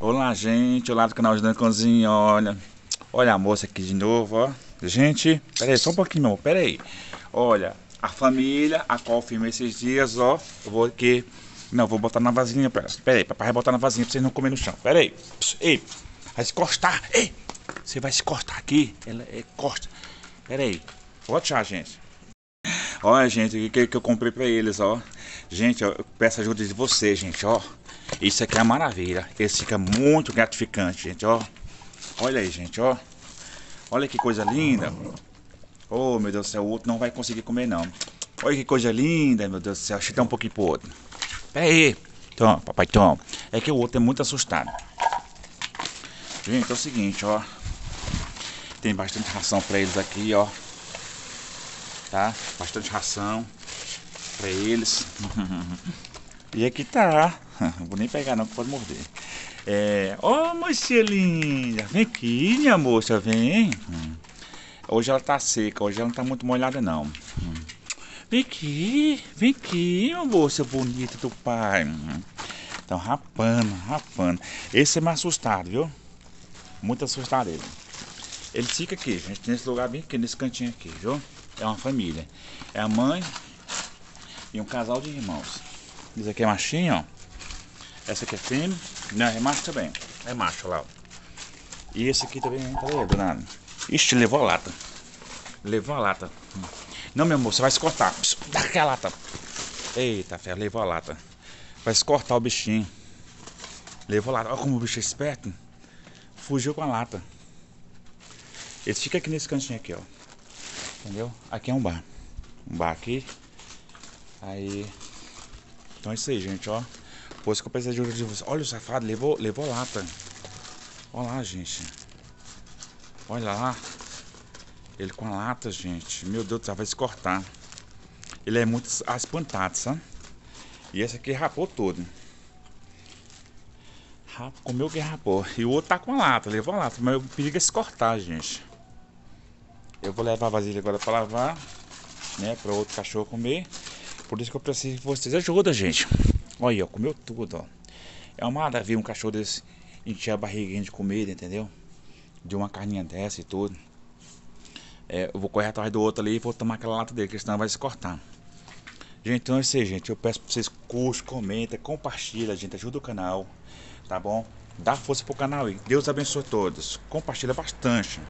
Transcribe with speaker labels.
Speaker 1: Olá, gente. Olá do canal de Danconzinho. Olha, olha a moça aqui de novo, ó. Gente, pera aí, só um pouquinho, meu. Pera aí. Olha, a família a qual filmei esses dias, ó. Eu vou aqui. Não, vou botar na vasinha pra. Pera aí, papai vai botar na vasinha pra vocês não comerem no chão. Pera aí. Ei, vai se encostar. Ei, você vai se encostar aqui. Ela é costa. Pera aí. Vou tchau, gente. Olha, gente, o que, que eu comprei pra eles, ó. Gente, eu peço ajuda de vocês, gente, ó. Isso aqui é uma maravilha. Esse fica muito gratificante, gente, ó. Olha aí, gente, ó. Olha que coisa linda. Oh, meu Deus do céu, o outro não vai conseguir comer, não. Olha que coisa linda, meu Deus do céu. Deixa eu dar um pouquinho pro outro. Pera aí. Toma, papai, toma. É que o outro é muito assustado. Gente, é o seguinte, ó. Tem bastante ração pra eles aqui, ó. Tá? Bastante ração pra eles. e aqui tá. Não vou nem pegar não, que pode morder. É, ó, oh, mocinha linda. Vem aqui, minha moça, vem. Hoje ela tá seca, hoje ela não tá muito molhada não. Vem aqui, vem aqui, minha moça bonita do pai. Então, rapando, rapando. Esse é mais assustado, viu? Muito assustado ele. Ele fica aqui, gente, nesse lugar bem aqui, nesse cantinho aqui, viu? É uma família. É a mãe e um casal de irmãos. Isso aqui é machinho, ó. Essa aqui é fêmea. Não, é macho também. É macho, lá, ó. E esse aqui também, tá vendo, nada. Ixi, levou a lata. Levou a lata. Não, meu amor, você vai se cortar. Dá aquela lata. Eita, fé, levou a lata. Vai se cortar o bichinho. Levou a lata. Olha como o bicho é esperto. Fugiu com a lata. Ele fica aqui nesse cantinho aqui, ó. Entendeu? Aqui é um bar. Um bar aqui. Aí. Então é isso aí, gente, ó. Pois que eu preciso de vocês. Olha o safado, levou, levou lata. Olha lá, gente. Olha lá. Ele com a lata, gente. Meu Deus céu, vai se cortar. Ele é muito espantado, sabe? E esse aqui rapou todo. Comeu que rapou. E o outro tá com a lata, levou a lata. Mas o perigo é se cortar, gente. Eu vou levar a vasilha agora para lavar, né, para outro cachorro comer. Por isso que eu preciso de vocês ajuda, gente. Olha ó, comeu tudo, ó. É uma maravilha um cachorro desse encher a barriguinha de comida, entendeu? De uma carninha dessa e tudo. É, eu vou correr atrás do outro ali e vou tomar aquela lata dele, que senão vai se cortar. Gente, então é isso aí, gente. Eu peço pra vocês curtam, comentem, compartilhem, gente. Ajuda o canal, tá bom? Dá força pro canal aí. Deus abençoe todos. Compartilha bastante.